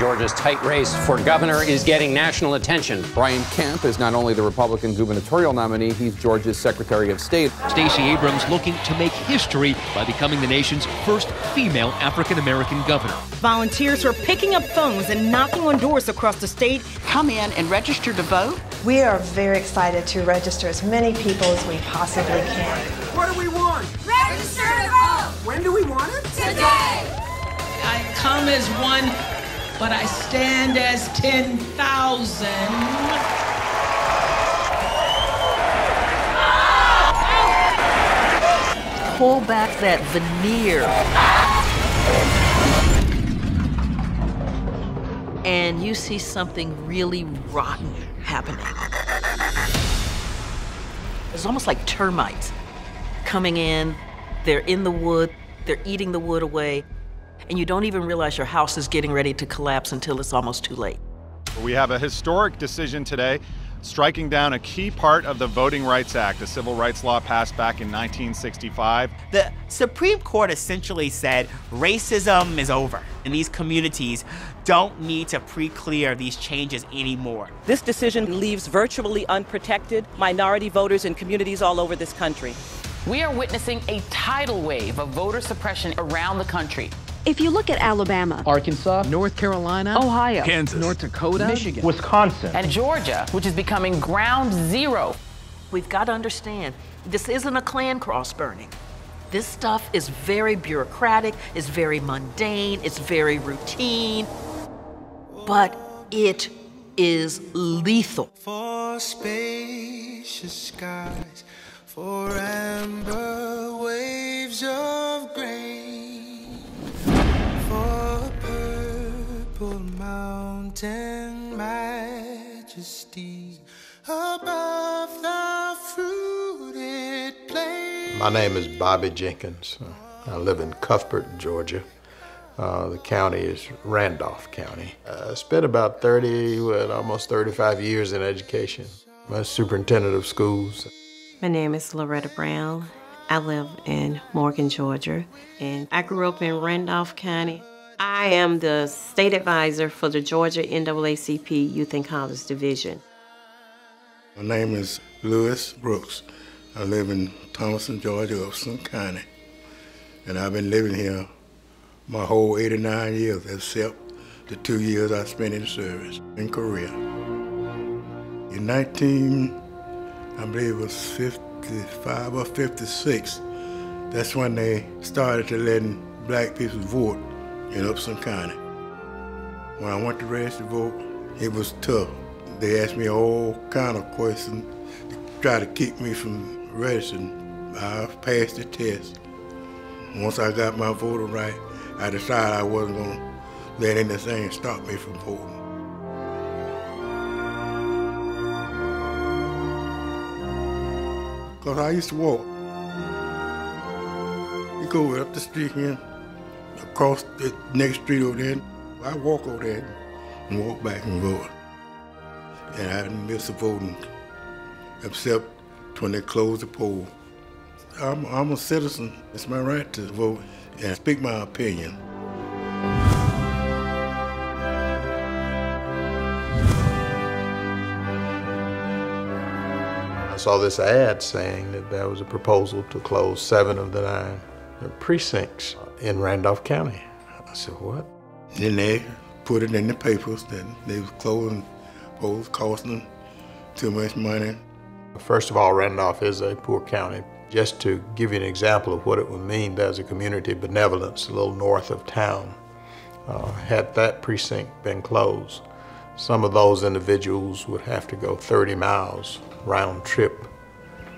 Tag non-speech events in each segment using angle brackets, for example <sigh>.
Georgia's tight race for governor is getting national attention. Brian Kemp is not only the Republican gubernatorial nominee, he's Georgia's Secretary of State. Stacey Abrams looking to make history by becoming the nation's first female African American governor. Volunteers are picking up phones and knocking on doors across the state. Come in and register to vote. We are very excited to register as many people as we possibly can. What do we want? Register to vote! When do we want it? Today! I come as one, but I stand as 10,000. Pull back that veneer. And you see something really rotten happening. It's almost like termites coming in. They're in the wood, they're eating the wood away, and you don't even realize your house is getting ready to collapse until it's almost too late. We have a historic decision today striking down a key part of the Voting Rights Act, a civil rights law passed back in 1965. The Supreme Court essentially said racism is over, and these communities don't need to pre clear these changes anymore. This decision leaves virtually unprotected minority voters in communities all over this country. We are witnessing a tidal wave of voter suppression around the country. If you look at Alabama, Arkansas, North Carolina, Ohio, Kansas, North Dakota, Michigan, Wisconsin, and Georgia, which is becoming ground zero. We've got to understand this isn't a Klan cross burning. This stuff is very bureaucratic, it's very mundane, it's very routine, but it is lethal. For spacious skies, for amber waves of grain, mountain majesty above the fruited plain. My name is Bobby Jenkins. I live in Cuthbert, Georgia. Uh, the county is Randolph County. I spent about 30, well, almost 35 years in education. I'm a superintendent of schools. My name is Loretta Brown. I live in Morgan, Georgia, and I grew up in Randolph County. I am the state advisor for the Georgia NAACP Youth and College Division. My name is Lewis Brooks. I live in Thomaston, Georgia, Upson County. And I've been living here my whole 89 years, except the two years I spent in service in Korea. In 19, I believe it was 55 or 56, that's when they started to letting black people vote in Upson County. When I went to register to vote, it was tough. They asked me all kind of questions to try to keep me from registering. I passed the test. Once I got my voting right, I decided I wasn't going to let anything stop me from voting. Because I used to walk. You go up the street here, across the next street over there, I walk over there and walk back and vote. And I didn't miss a voting, except when they closed the poll. I'm, I'm a citizen. It's my right to vote and speak my opinion. I saw this ad saying that there was a proposal to close seven of the nine precincts in Randolph County. I said, what? Then they put it in the papers that they was closing polls, costing too much money. First of all, Randolph is a poor county. Just to give you an example of what it would mean, there's a community benevolence a little north of town. Uh, had that precinct been closed, some of those individuals would have to go 30 miles round trip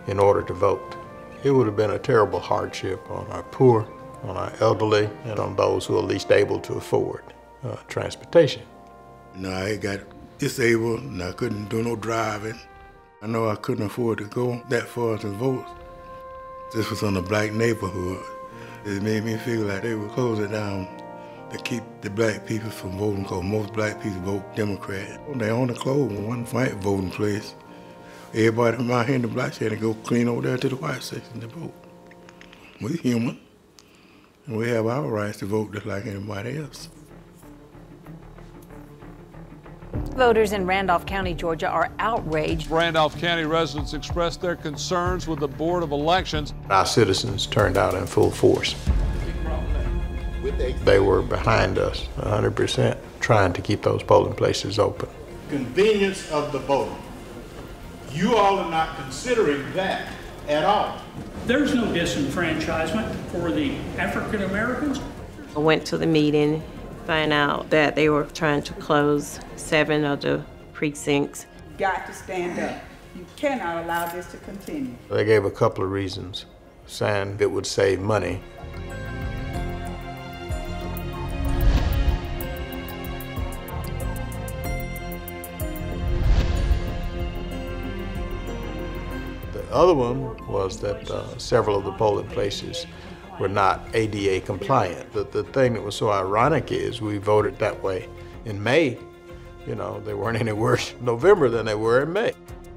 in order to vote. It would have been a terrible hardship on our poor, on our elderly, and on those who are least able to afford uh, transportation. No, I got disabled and I couldn't do no driving. I know I couldn't afford to go that far to vote. This was in a black neighborhood. It made me feel like they were closing down to keep the black people from voting because most black people vote Democrat. They only closed one white voting place. Everybody from out here in the black section go clean over there to the white section to vote. We're human, and we have our rights to vote just like anybody else. Voters in Randolph County, Georgia are outraged. Randolph County residents expressed their concerns with the Board of Elections. Our citizens turned out in full force. They were behind us 100%, trying to keep those polling places open. Convenience of the voter. You all are not considering that at all. There's no disenfranchisement for the African Americans. I went to the meeting, find out that they were trying to close seven of the precincts. You Got to stand up. You cannot allow this to continue. They gave a couple of reasons, saying it would save money. The other one was that uh, several of the polling places were not ADA compliant. The, the thing that was so ironic is we voted that way in May. You know, they weren't any worse in November than they were in May.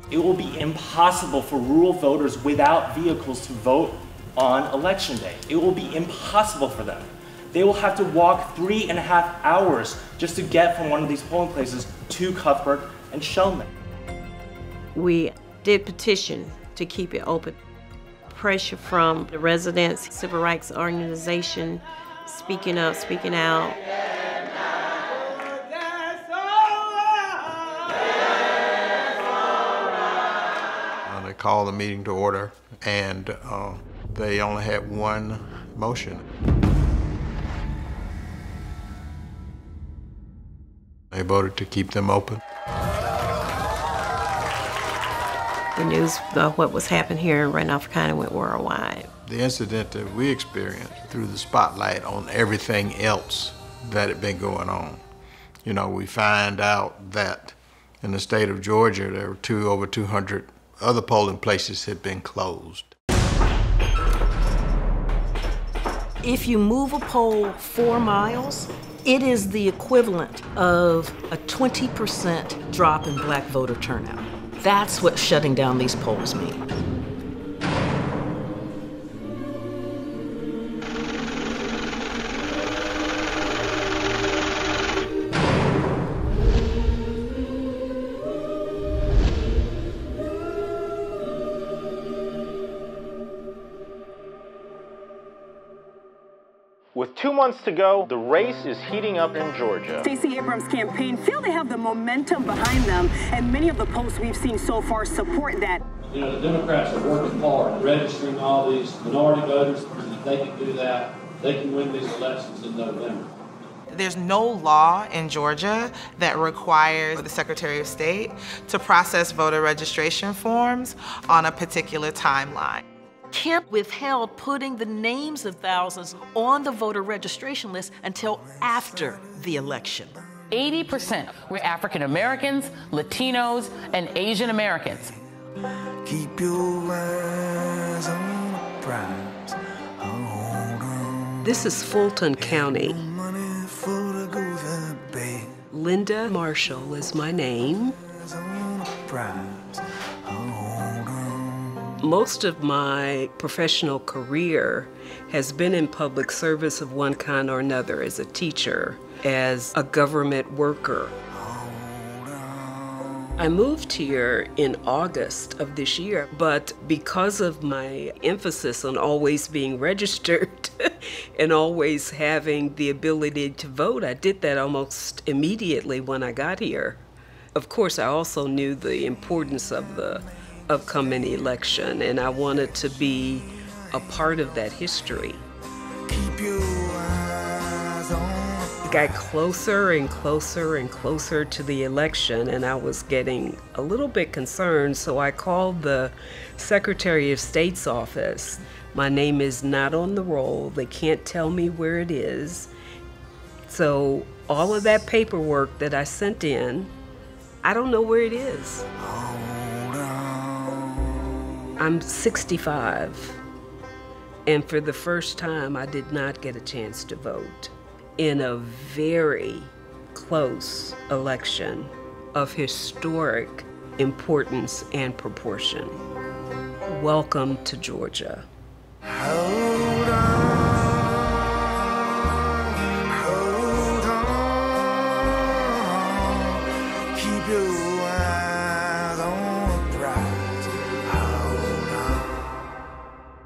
It will be impossible for rural voters without vehicles to vote on election day. It will be impossible for them. They will have to walk three and a half hours just to get from one of these polling places to Cuthbert and Shellman. We did petition to keep it open. Pressure from the residents, civil rights organization, speaking up, speaking out. Uh, they called the meeting to order, and uh, they only had one motion. They voted to keep them open. The news of what was happening here in Randolph County went worldwide. The incident that we experienced threw the spotlight on everything else that had been going on. You know, we find out that in the state of Georgia, there were two over 200 other polling places had been closed. If you move a poll four miles, it is the equivalent of a 20% drop in black voter turnout. That's what shutting down these polls mean. Two months to go, the race is heating up in Georgia. Stacey Abrams' campaign feel they have the momentum behind them, and many of the posts we've seen so far support that. You know, the Democrats are working hard, registering all these minority voters, and if they can do that, they can win these elections in November. There's no law in Georgia that requires the Secretary of State to process voter registration forms on a particular timeline. Kemp withheld putting the names of thousands on the voter registration list until after the election. 80% were African Americans, Latinos, and Asian Americans. Keep your eyes on the prize. This is Fulton County. Linda Marshall is my name. Most of my professional career has been in public service of one kind or another as a teacher, as a government worker. I moved here in August of this year, but because of my emphasis on always being <laughs> registered and always having the ability to vote, I did that almost immediately when I got here. Of course, I also knew the importance of the upcoming election, and I wanted to be a part of that history. got closer and closer and closer to the election, and I was getting a little bit concerned, so I called the Secretary of State's office. My name is not on the roll, they can't tell me where it is. So, all of that paperwork that I sent in, I don't know where it is. I'm 65, and for the first time, I did not get a chance to vote in a very close election of historic importance and proportion. Welcome to Georgia.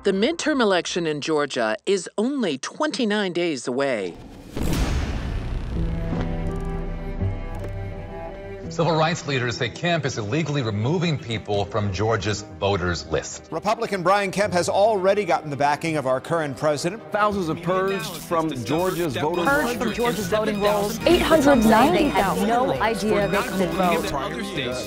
The midterm election in Georgia is only 29 days away. Civil rights leaders say Kemp is illegally removing people from Georgia's voters list. Republican Brian Kemp has already gotten the backing of our current president. Thousands are purged from Georgia's voting Purged from Georgia's voting rolls. 890 had no idea they could vote.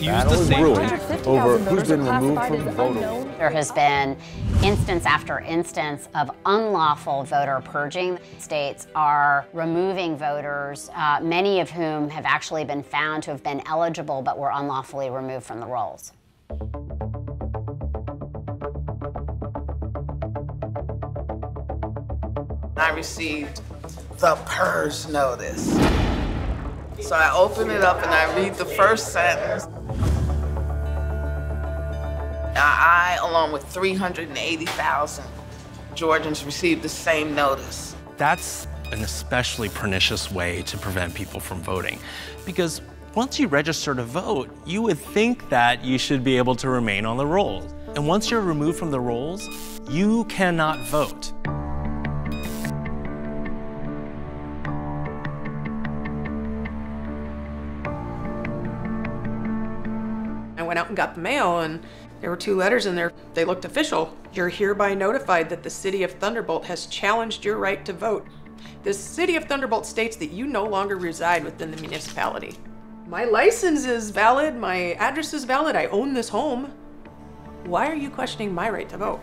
Battle is brewing over who's been removed from the voter. There has been instance after instance of unlawful voter purging. States are removing voters, uh, many of whom have actually been found to have been eligible but were unlawfully removed from the rolls. I received the purge notice. So I open it up and I read the first sentence. I, along with 380,000 Georgians, received the same notice. That's an especially pernicious way to prevent people from voting because once you register to vote, you would think that you should be able to remain on the rolls. And once you're removed from the rolls, you cannot vote. I went out and got the mail, and there were two letters in there. They looked official. You're hereby notified that the City of Thunderbolt has challenged your right to vote. The City of Thunderbolt states that you no longer reside within the municipality. My license is valid, my address is valid, I own this home. Why are you questioning my right to vote?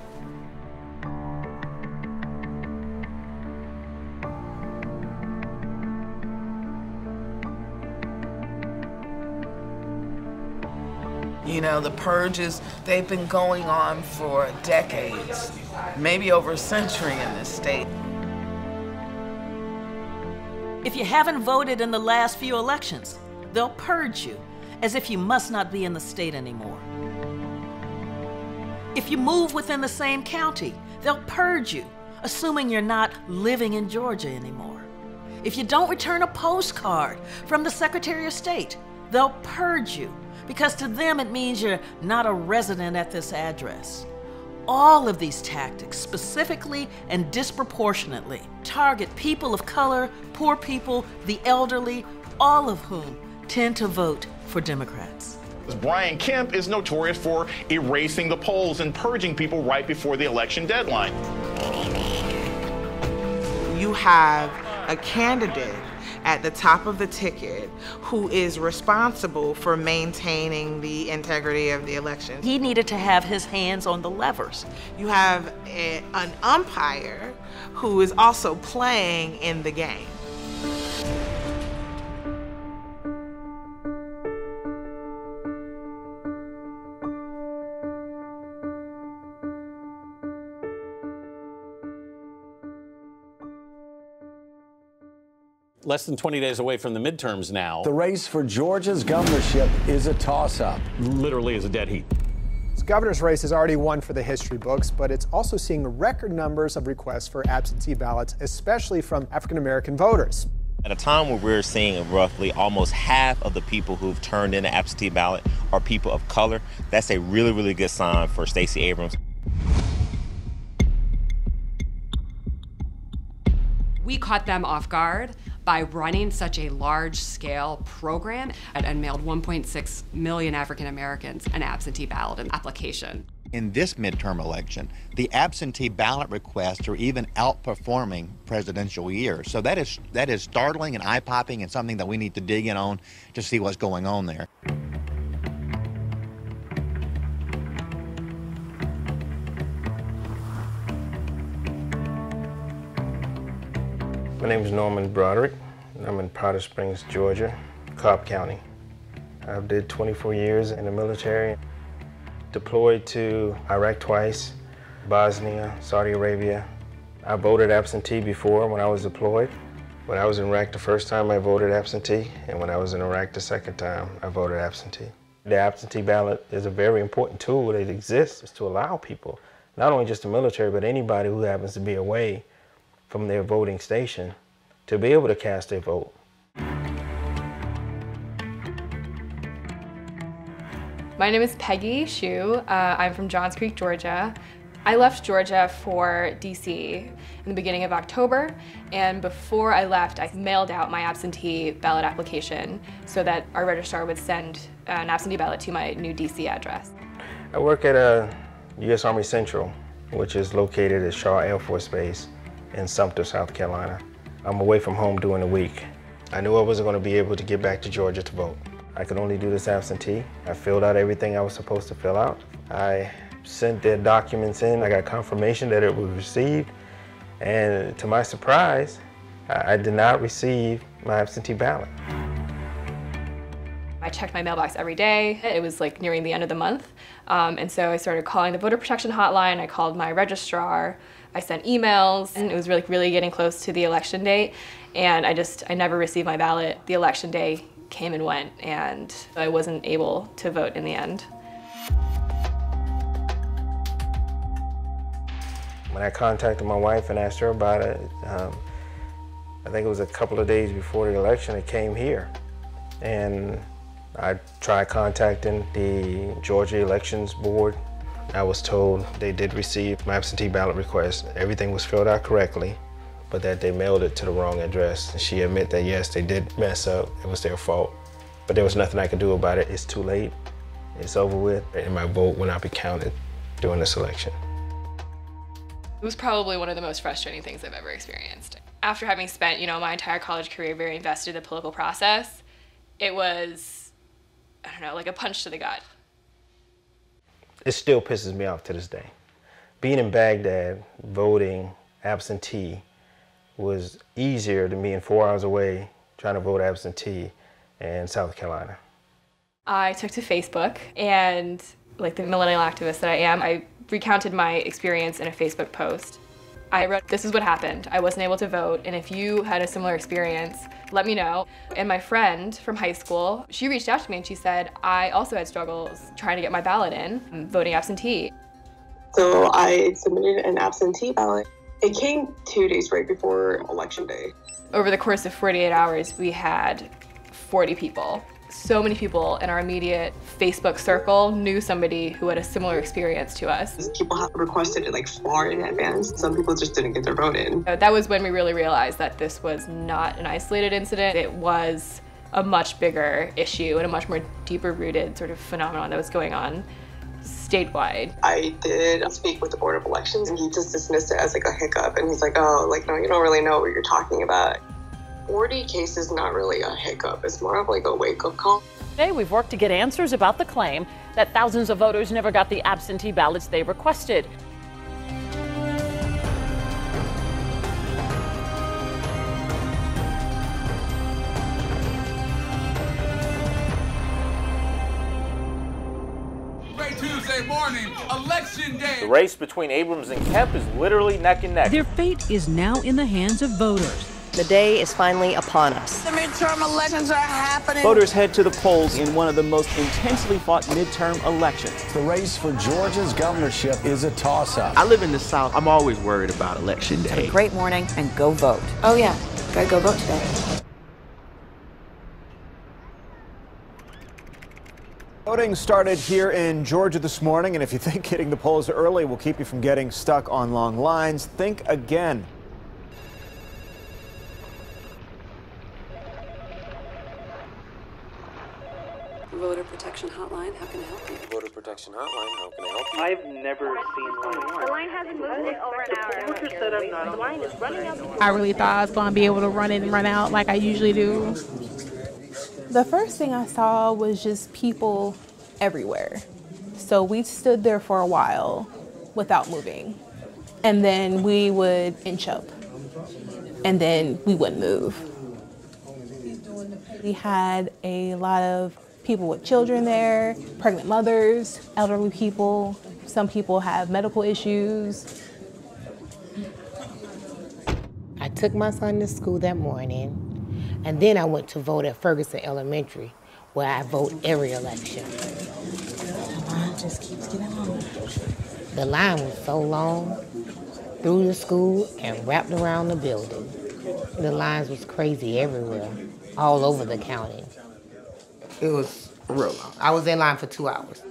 You know, the purges, they've been going on for decades, maybe over a century in this state. If you haven't voted in the last few elections, they'll purge you as if you must not be in the state anymore. If you move within the same county, they'll purge you, assuming you're not living in Georgia anymore. If you don't return a postcard from the Secretary of State, they'll purge you because to them it means you're not a resident at this address. All of these tactics, specifically and disproportionately, target people of color, poor people, the elderly, all of whom tend to vote for Democrats. Brian Kemp is notorious for erasing the polls and purging people right before the election deadline. You have a candidate at the top of the ticket who is responsible for maintaining the integrity of the election. He needed to have his hands on the levers. You have a, an umpire who is also playing in the game. Less than 20 days away from the midterms now. The race for Georgia's governorship is a toss up. Literally is a dead heat. This governor's race is already won for the history books, but it's also seeing record numbers of requests for absentee ballots, especially from African American voters. At a time where we're seeing roughly almost half of the people who've turned in an absentee ballot are people of color, that's a really, really good sign for Stacey Abrams. We caught them off guard by running such a large scale program and mailed 1.6 million African Americans an absentee ballot application. In this midterm election, the absentee ballot requests are even outperforming presidential years. So that is that is startling and eye-popping and something that we need to dig in on to see what's going on there. My name is Norman Broderick. I'm in Powder Springs, Georgia, Cobb County. I've did 24 years in the military, deployed to Iraq twice, Bosnia, Saudi Arabia. I voted absentee before when I was deployed. When I was in Iraq the first time, I voted absentee, and when I was in Iraq the second time, I voted absentee. The absentee ballot is a very important tool that exists to allow people, not only just the military, but anybody who happens to be away from their voting station to be able to cast their vote. My name is Peggy Shu. Uh, I'm from Johns Creek, Georgia. I left Georgia for DC in the beginning of October, and before I left, I mailed out my absentee ballot application so that our registrar would send an absentee ballot to my new DC address. I work at a U.S. Army Central, which is located at Shaw Air Force Base in Sumter, South Carolina. I'm away from home during the week. I knew I wasn't going to be able to get back to Georgia to vote. I could only do this absentee. I filled out everything I was supposed to fill out. I sent their documents in. I got confirmation that it was received. And to my surprise, I did not receive my absentee ballot. I checked my mailbox every day. It was like nearing the end of the month. Um, and so I started calling the voter protection hotline. I called my registrar. I sent emails and it was really, really getting close to the election date. And I just, I never received my ballot. The election day came and went and I wasn't able to vote in the end. When I contacted my wife and asked her about it, um, I think it was a couple of days before the election, it came here. And I tried contacting the Georgia Elections Board. I was told they did receive my absentee ballot request. Everything was filled out correctly, but that they mailed it to the wrong address. And she admitted that yes, they did mess up. It was their fault. But there was nothing I could do about it. It's too late. It's over with, and my vote will not be counted during this election. It was probably one of the most frustrating things I've ever experienced. After having spent, you know, my entire college career very invested in the political process, it was, I don't know, like a punch to the gut. It still pisses me off to this day. Being in Baghdad, voting absentee, was easier than being four hours away trying to vote absentee in South Carolina. I took to Facebook and, like the millennial activist that I am, I recounted my experience in a Facebook post. I wrote, this is what happened. I wasn't able to vote, and if you had a similar experience, let me know. And my friend from high school, she reached out to me and she said, I also had struggles trying to get my ballot in, voting absentee. So I submitted an absentee ballot. It came two days right before election day. Over the course of 48 hours, we had 40 people so many people in our immediate Facebook circle knew somebody who had a similar experience to us. People have requested it like far in advance. Some people just didn't get their vote in. That was when we really realized that this was not an isolated incident. It was a much bigger issue and a much more deeper rooted sort of phenomenon that was going on statewide. I did speak with the Board of Elections and he just dismissed it as like a hiccup and he's like, oh, like, no, you don't really know what you're talking about. 40 case is not really a hiccup. It's more of like a wake up call. Today, we've worked to get answers about the claim that thousands of voters never got the absentee ballots they requested. Tuesday morning, election day. The race between Abrams and Kemp is literally neck and neck. Their fate is now in the hands of voters. The day is finally upon us. The midterm elections are happening. Voters head to the polls in one of the most intensely fought midterm elections. The race for Georgia's governorship is a toss up. I live in the South. I'm always worried about election day. Have a great morning and go vote. Oh, yeah. Gotta go vote today. Voting started here in Georgia this morning, and if you think <laughs> hitting the polls early will keep you from getting stuck on long lines, think again. Voter Protection Hotline. How can I help you? Voter Protection Hotline. How can I help you? I've never seen one. The line hasn't moved in over an hour. set up not the line is running out. I really thought I was going to be able to run in and run out like I usually do. The first thing I saw was just people everywhere. So we stood there for a while without moving. And then we would inch up. And then we wouldn't move. We had a lot of people with children there, pregnant mothers, elderly people. Some people have medical issues. I took my son to school that morning, and then I went to vote at Ferguson Elementary, where I vote every election. The line was so long through the school and wrapped around the building. The lines was crazy everywhere, all over the county. It was real long. I was in line for two hours.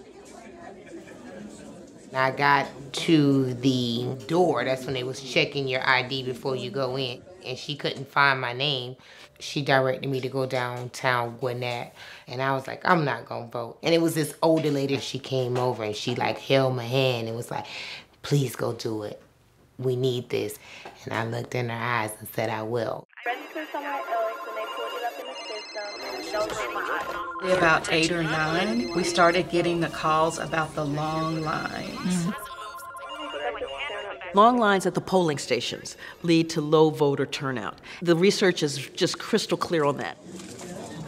I got to the door. That's when they was checking your ID before you go in. And she couldn't find my name. She directed me to go downtown Gwinnett. And I was like, I'm not gonna vote. And it was this older lady, she came over and she like held my hand and was like, please go do it. We need this. And I looked in her eyes and said, I will. About eight or nine, we started getting the calls about the long lines. Mm-hmm. Long lines at the polling stations lead to low voter turnout. The research is just crystal clear on that.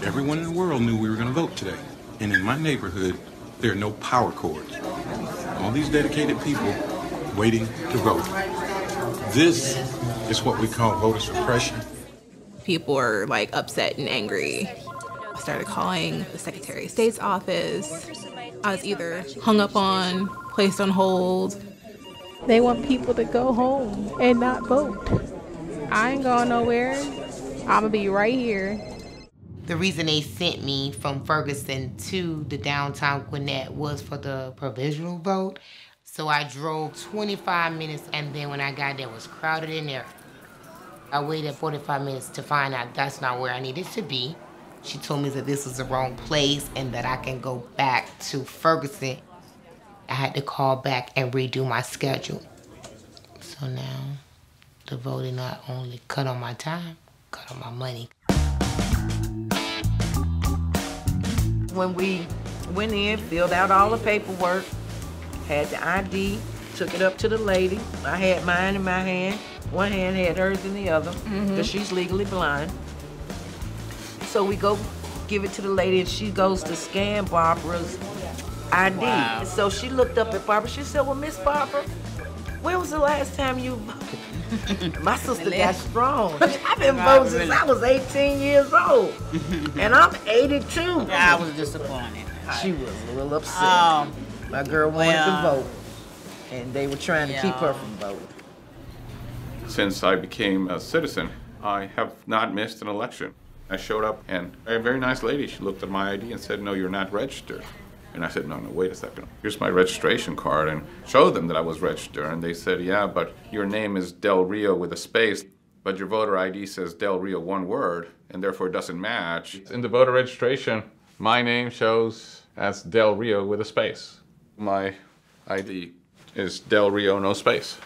Everyone in the world knew we were going to vote today. And in my neighborhood, there are no power cords. All these dedicated people waiting to vote. This is what we call voter suppression. People are like upset and angry. I started calling the Secretary of State's office. I was either hung up on, placed on hold. They want people to go home and not vote. I ain't going nowhere. I'm gonna be right here. The reason they sent me from Ferguson to the downtown Gwinnett was for the provisional vote. So I drove 25 minutes, and then when I got there, it was crowded in there. I waited 45 minutes to find out that's not where I needed to be. She told me that this was the wrong place and that I can go back to Ferguson. I had to call back and redo my schedule. So now the voting not only cut on my time, cut on my money. When we went in, filled out all the paperwork, had the ID, took it up to the lady. I had mine in my hand. One hand had hers in the other, because mm -hmm. she's legally blind. So we go give it to the lady, and she goes to scan Barbara's ID. Wow. So she looked up at Barbara. She said, well, Miss Barbara, when was the last time you <laughs> My sister got strong. <laughs> I've been voting since I was 18 years old. <laughs> and I'm 82. I was disappointed. She was a little upset. Um, My girl wanted well, to vote. And they were trying to yeah. keep her from voting. Since I became a citizen, I have not missed an election. I showed up and a very nice lady, she looked at my ID and said, no, you're not registered. And I said, no, no, wait a second. Here's my registration card and showed them that I was registered. And they said, yeah, but your name is Del Rio with a space, but your voter ID says Del Rio one word, and therefore it doesn't match. In the voter registration, my name shows as Del Rio with a space. My ID is Del Rio no space.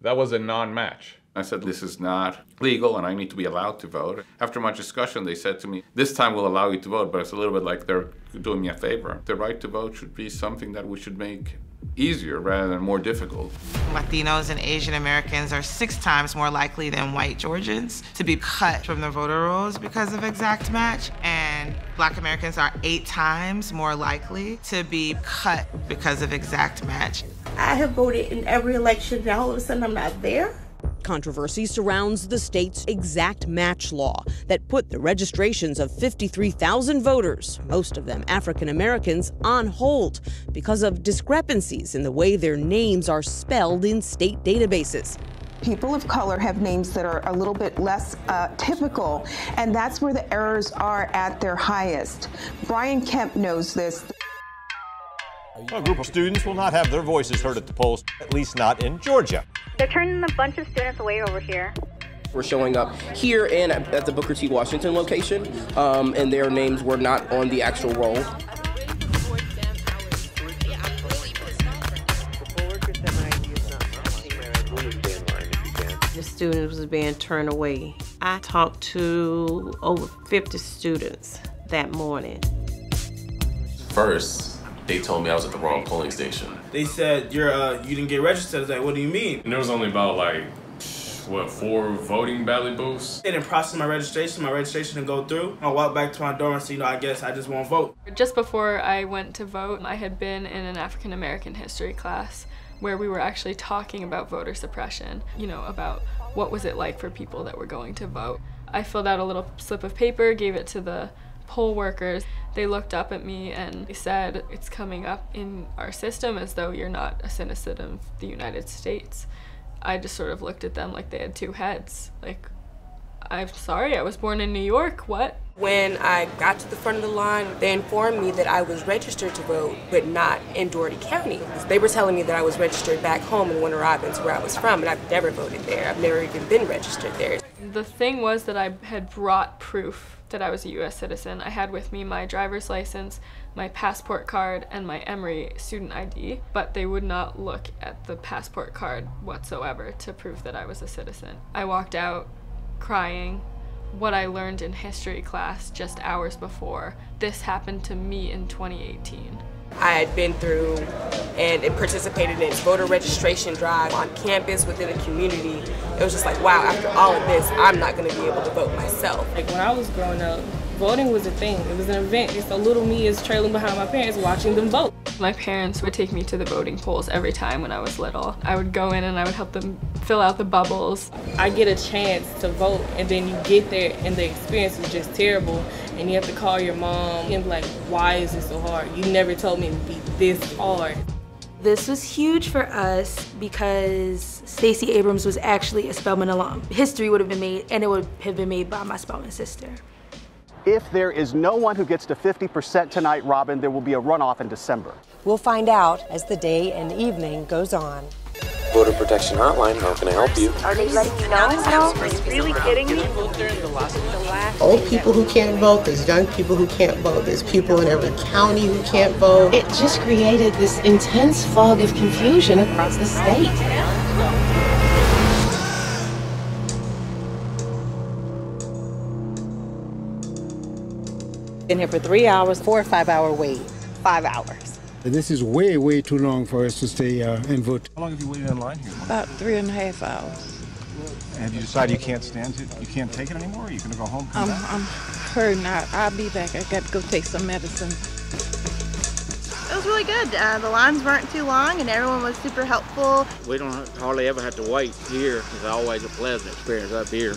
That was a non-match. I said, this is not legal and I need to be allowed to vote. After much discussion, they said to me, this time we'll allow you to vote, but it's a little bit like they're doing me a favor. The right to vote should be something that we should make easier rather than more difficult. Latinos and Asian Americans are six times more likely than white Georgians to be cut from the voter rolls because of exact match. And black Americans are eight times more likely to be cut because of exact match. I have voted in every election, and all of a sudden I'm not there. Controversy surrounds the state's exact match law that put the registrations of 53,000 voters, most of them African Americans, on hold because of discrepancies in the way their names are spelled in state databases. People of color have names that are a little bit less uh, typical, and that's where the errors are at their highest. Brian Kemp knows this. A group of students will not have their voices heard at the polls, at least not in Georgia. They're turning a bunch of students away over here. We're showing up here and at the Booker T. Washington location, um, and their names were not on the actual roll. The students was being turned away. I talked to over 50 students that morning. First, they told me I was at the wrong polling station. They said you're uh, you didn't get registered. I was like, what do you mean? And there was only about like what four voting ballot booths. They didn't process my registration. My registration didn't go through. I walked back to my dorm and said, you know, I guess I just won't vote. Just before I went to vote, I had been in an African American history class where we were actually talking about voter suppression. You know, about what was it like for people that were going to vote. I filled out a little slip of paper, gave it to the poll workers, they looked up at me and said, it's coming up in our system as though you're not a citizen of the United States. I just sort of looked at them like they had two heads. Like, I'm sorry, I was born in New York, what? When I got to the front of the line, they informed me that I was registered to vote, but not in Dougherty County. They were telling me that I was registered back home in Warner Robins, where I was from, and I've never voted there. I've never even been registered there. The thing was that I had brought proof that I was a US citizen. I had with me my driver's license, my passport card, and my Emory student ID, but they would not look at the passport card whatsoever to prove that I was a citizen. I walked out crying. What I learned in history class just hours before, this happened to me in 2018. I had been through and participated in voter registration drive on campus within the community. It was just like, wow, after all of this, I'm not going to be able to vote myself. Like when I was growing up, voting was a thing. It was an event. And so little me is trailing behind my parents watching them vote. My parents would take me to the voting polls every time when I was little. I would go in and I would help them fill out the bubbles. I get a chance to vote and then you get there and the experience is just terrible and you have to call your mom and be like, why is this so hard? You never told me it would be this hard. This was huge for us because Stacey Abrams was actually a Spelman alum. History would have been made and it would have been made by my Spelman sister. If there is no one who gets to 50% tonight, Robin, there will be a runoff in December. We'll find out as the day and evening goes on. Voter Protection Hotline, how can I help you? Are they letting you know now? Are you really kidding me? Old people who can't vote, there's young people who can't vote, there's people in every county who can't vote. It just created this intense fog of confusion across the state. Been here for three hours, four or five hour wait. Five hours. This is way, way too long for us to stay uh, and vote. How long have you waited in line here? About three and a half hours. Have you decided you can't stand it? You can't take it anymore? Are you going to go home? I'm, I'm hurting. I, I'll be back. I got to go take some medicine. It was really good. Uh, the lines weren't too long and everyone was super helpful. We don't hardly ever have to wait here. It's always a pleasant experience up here.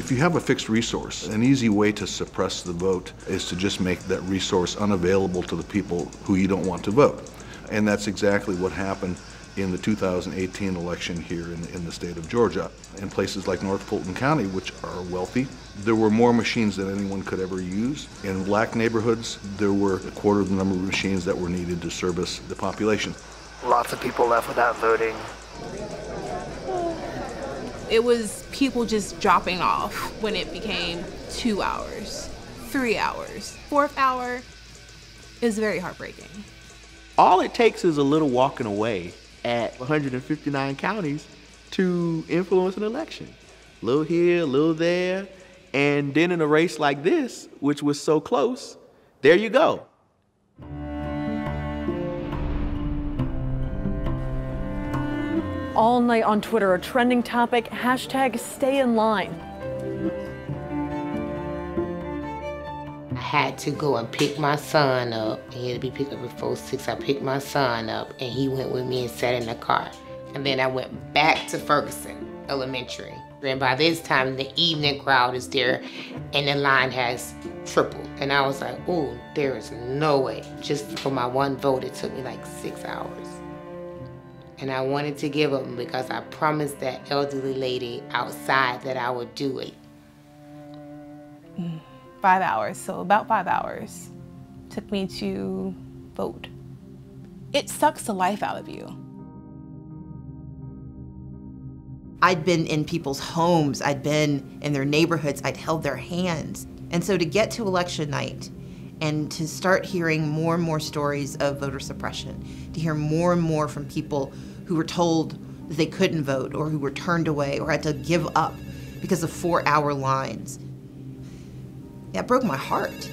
If you have a fixed resource, an easy way to suppress the vote is to just make that resource unavailable to the people who you don't want to vote. And that's exactly what happened in the 2018 election here in, in the state of Georgia. In places like North Fulton County, which are wealthy, there were more machines than anyone could ever use. In black neighborhoods, there were a quarter of the number of machines that were needed to service the population. Lots of people left without voting. It was people just dropping off when it became two hours, three hours, fourth hour. It was very heartbreaking. All it takes is a little walking away at 159 counties to influence an election. A little here, a little there, and then in a race like this, which was so close, there you go. All night on Twitter, a trending topic, hashtag stay in line. I had to go and pick my son up. He had to be picked up before six. I picked my son up and he went with me and sat in the car. And then I went back to Ferguson Elementary. And by this time, the evening crowd is there and the line has tripled. And I was like, oh, there is no way. Just for my one vote, it took me like six hours. And I wanted to give up because I promised that elderly lady outside that I would do it. Mm, five hours, so about five hours took me to vote. It sucks the life out of you. I'd been in people's homes, I'd been in their neighborhoods, I'd held their hands. And so to get to election night and to start hearing more and more stories of voter suppression, to hear more and more from people who were told that they couldn't vote or who were turned away or had to give up because of four hour lines, that broke my heart.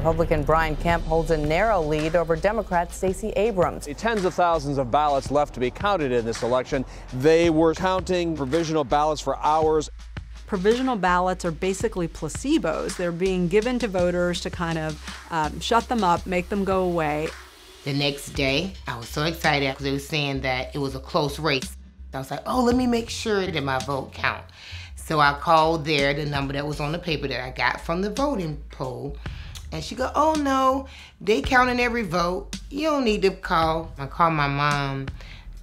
Republican Brian Kemp holds a narrow lead over Democrat Stacey Abrams. Tens of thousands of ballots left to be counted in this election. They were counting provisional ballots for hours. Provisional ballots are basically placebos. They're being given to voters to kind of um, shut them up, make them go away. The next day, I was so excited because they were saying that it was a close race. I was like, oh, let me make sure that my vote count. So I called there, the number that was on the paper that I got from the voting poll. And she go, oh no, they counting every vote. You don't need to call. I called my mom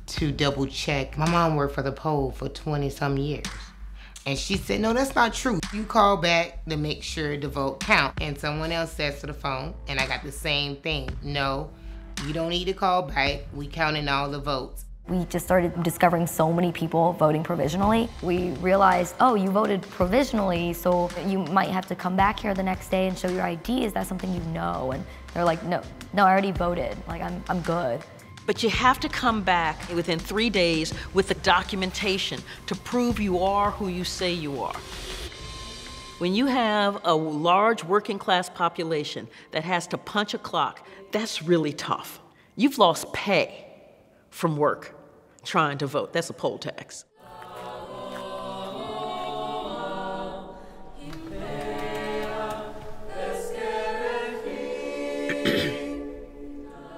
to double check. My mom worked for the poll for 20 some years. And she said, no, that's not true. You call back to make sure the vote count. And someone else says to the phone, and I got the same thing. No, you don't need to call back. We counting all the votes. We just started discovering so many people voting provisionally. We realized, oh, you voted provisionally, so you might have to come back here the next day and show your ID. Is that something you know? And they're like, no, no, I already voted. Like, I'm, I'm good. But you have to come back within three days with the documentation to prove you are who you say you are. When you have a large working class population that has to punch a clock, that's really tough. You've lost pay from work trying to vote. That's a poll tax.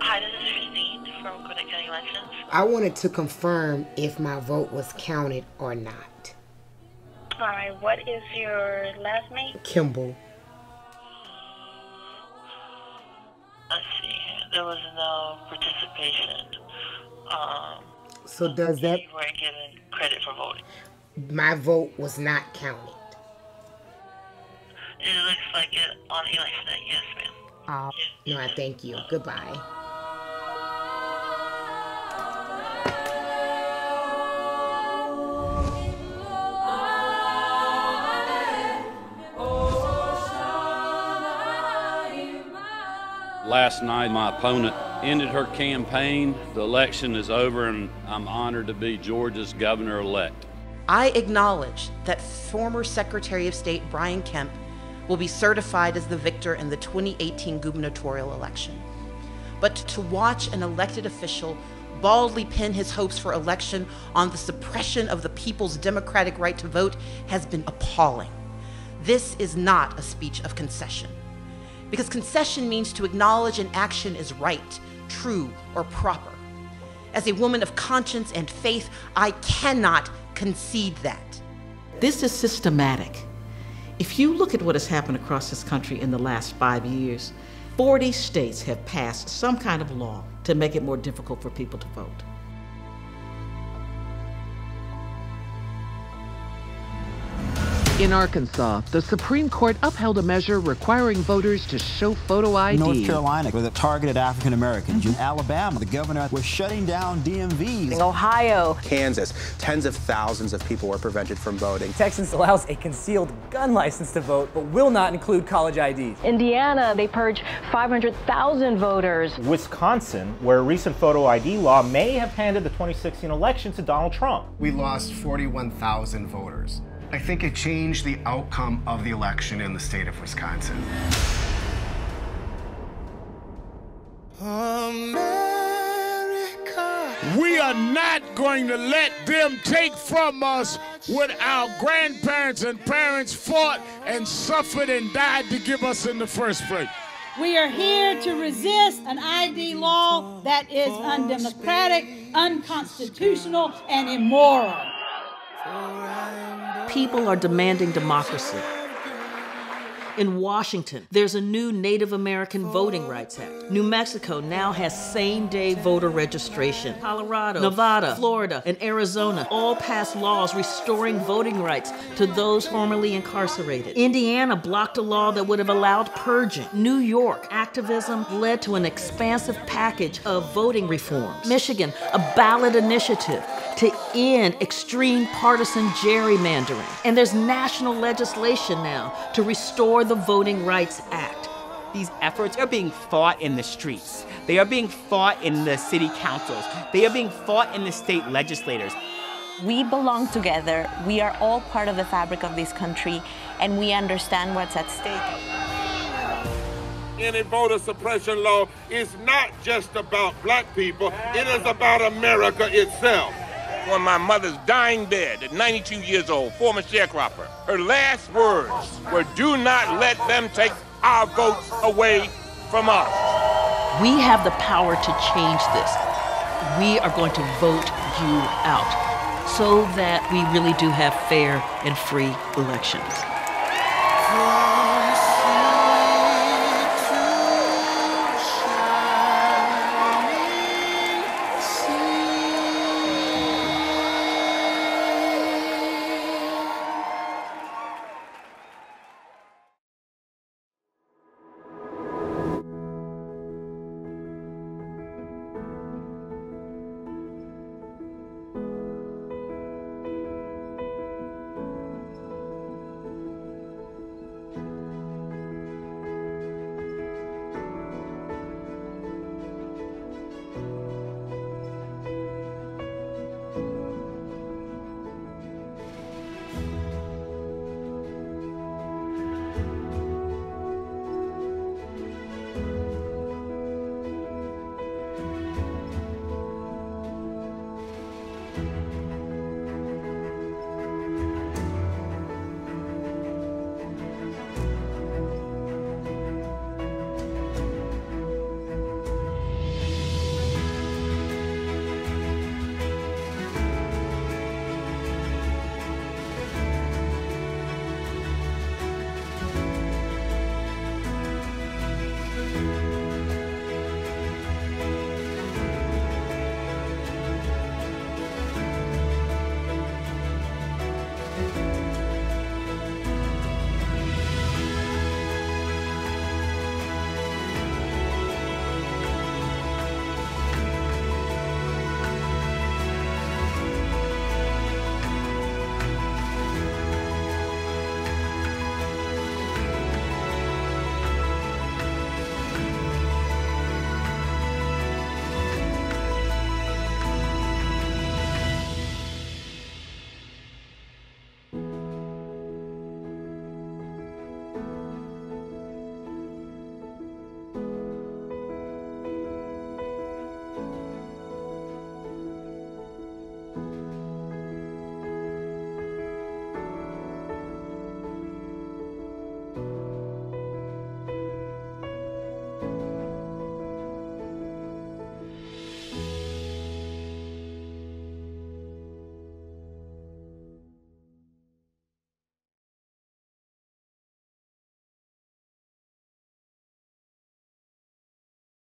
Hi, this is Christine from Gwinnett Elections. I wanted to confirm if my vote was counted or not. All right, what is your last name? Kimball. Let's see. There was no participation. Um, So does that you weren't given credit for voting. my vote was not counted? It looks like it on election day. Yes, ma'am. Uh, no, I thank you. Goodbye. Last night, my opponent ended her campaign. The election is over, and I'm honored to be Georgia's governor elect. I acknowledge that former Secretary of State Brian Kemp will be certified as the victor in the 2018 gubernatorial election. But to watch an elected official baldly pin his hopes for election on the suppression of the people's democratic right to vote has been appalling. This is not a speech of concession. Because concession means to acknowledge an action is right, true, or proper. As a woman of conscience and faith, I cannot concede that. This is systematic. If you look at what has happened across this country in the last five years, 40 states have passed some kind of law to make it more difficult for people to vote. In Arkansas, the Supreme Court upheld a measure requiring voters to show photo ID. North Carolina, where it targeted African Americans. In Alabama, the governor was shutting down DMVs. In Ohio. Kansas, tens of thousands of people were prevented from voting. Texas allows a concealed gun license to vote, but will not include college IDs. Indiana, they purge 500,000 voters. Wisconsin, where a recent photo ID law may have handed the 2016 election to Donald Trump. We lost 41,000 voters. I think it changed the outcome of the election in the state of Wisconsin. We are not going to let them take from us what our grandparents and parents fought and suffered and died to give us in the first place. We are here to resist an ID law that is undemocratic, unconstitutional, and immoral. People are demanding democracy. In Washington, there's a new Native American Voting Rights Act. New Mexico now has same day voter registration. Colorado, Nevada, Florida, and Arizona all passed laws restoring voting rights to those formerly incarcerated. Indiana blocked a law that would have allowed purging. New York, activism led to an expansive package of voting reforms. Michigan, a ballot initiative to end extreme partisan gerrymandering. And there's national legislation now to restore the Voting Rights Act. These efforts are being fought in the streets. They are being fought in the city councils. They are being fought in the state legislators. We belong together. We are all part of the fabric of this country, and we understand what's at stake. any voter suppression law is not just about black people, it is about America itself. On my mother's dying bed at 92 years old, former sharecropper, her last words were, Do not let them take our votes away from us. We have the power to change this. We are going to vote you out so that we really do have fair and free elections.